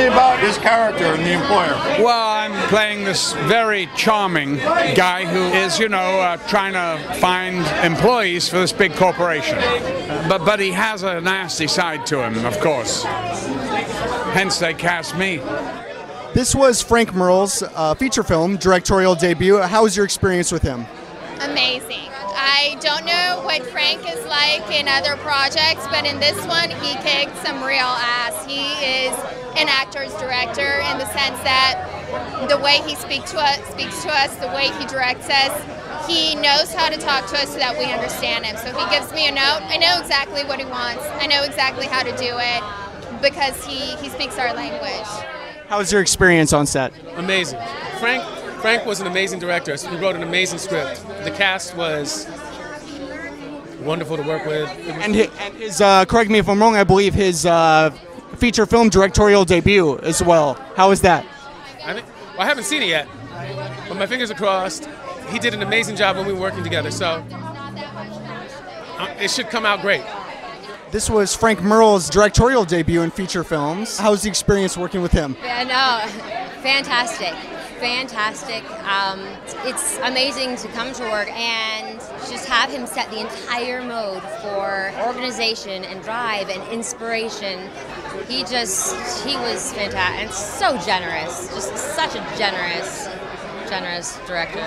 me about his character and the employer. Well, I'm playing this very charming guy who is, you know, uh, trying to find employees for this big corporation. But but he has a nasty side to him, of course. Hence, they cast me. This was Frank Merle's uh, feature film directorial debut. How was your experience with him? Amazing. I don't know what Frank is like in other projects, but in this one, he kicked some real ass. He is an actor's director in the sense that the way he speaks to us, speaks to us, the way he directs us, he knows how to talk to us so that we understand him. So if he gives me a note, I know exactly what he wants. I know exactly how to do it because he, he speaks our language. How was your experience on set? Amazing. Frank Frank was an amazing director. He wrote an amazing script. The cast was wonderful to work with. And his, and his uh, correct me if I'm wrong, I believe his uh, feature film directorial debut as well. How was that? I, think, well, I haven't seen it yet, but my fingers are crossed. He did an amazing job when we were working together, so uh, it should come out great. This was Frank Merle's directorial debut in feature films. How was the experience working with him? Yeah, no, fantastic, fantastic. Um, it's amazing to come to work and just have him set the entire mode for organization and drive and inspiration. He just, he was fantastic and so generous, just such a generous, generous director.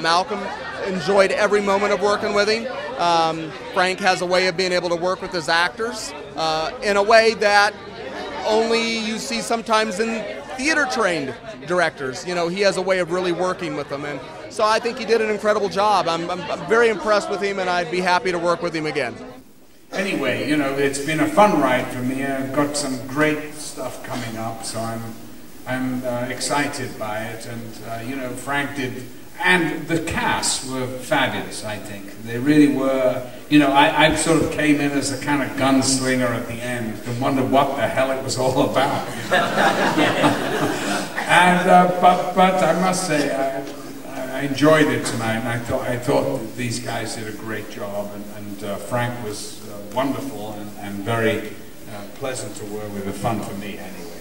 Malcolm enjoyed every moment of working with him. Um, Frank has a way of being able to work with his actors uh, in a way that only you see sometimes in theater trained directors. You know, he has a way of really working with them. And so I think he did an incredible job. I'm, I'm, I'm very impressed with him, and I'd be happy to work with him again. Anyway, you know, it's been a fun ride for me. I've got some great stuff coming up, so I'm, I'm uh, excited by it. And, uh, you know, Frank did and the cast were fabulous, I think. They really were. You know, I, I sort of came in as a kind of gunslinger at the end and wondered what the hell it was all about. and uh, but but I must say I, I enjoyed it tonight, and I thought I thought these guys did a great job, and, and uh, Frank was uh, wonderful and, and very uh, pleasant to work with. Fun for me anyway.